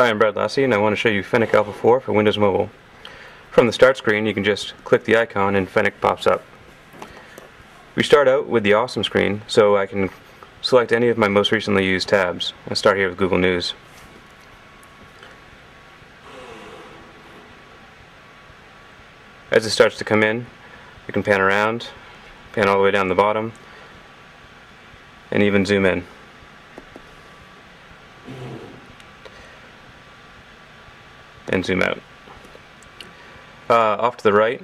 Hi, I'm Brad Lassey, and I want to show you Fennec Alpha 4 for Windows Mobile. From the start screen, you can just click the icon and Fennec pops up. We start out with the Awesome screen, so I can select any of my most recently used tabs. I'll start here with Google News. As it starts to come in, you can pan around, pan all the way down the bottom, and even zoom in. And zoom out. Uh, off to the right,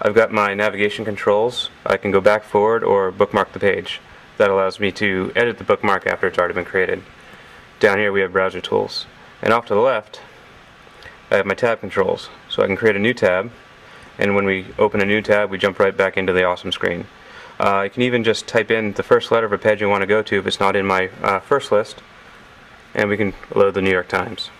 I've got my navigation controls. I can go back forward or bookmark the page. That allows me to edit the bookmark after it's already been created. Down here we have browser tools. And off to the left, I have my tab controls. So I can create a new tab, and when we open a new tab, we jump right back into the awesome screen. Uh, I can even just type in the first letter of a page I want to go to if it's not in my uh, first list, and we can load the New York Times.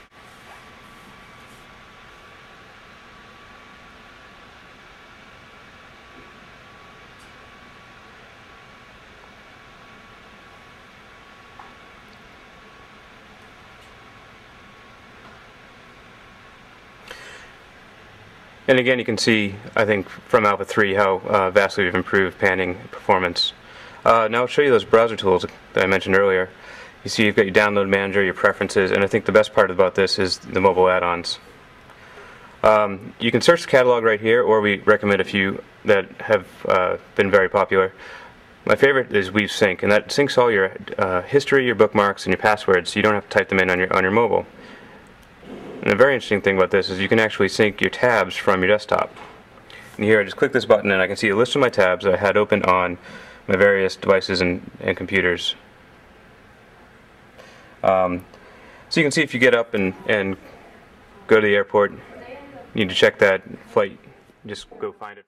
And again, you can see, I think, from Alpha 3 how uh, vastly we've improved panning performance. Uh, now I'll show you those browser tools that I mentioned earlier. You see you've got your download manager, your preferences, and I think the best part about this is the mobile add-ons. Um, you can search the catalog right here, or we recommend a few that have uh, been very popular. My favorite is Weave Sync, and that syncs all your uh, history, your bookmarks, and your passwords, so you don't have to type them in on your on your mobile. And a very interesting thing about this is you can actually sync your tabs from your desktop. And here I just click this button and I can see a list of my tabs that I had open on my various devices and, and computers. Um, so you can see if you get up and, and go to the airport, you need to check that flight, just go find it.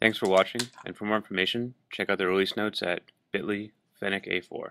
Thanks for watching, and for more information, check out the release notes at bit.ly fennec A4.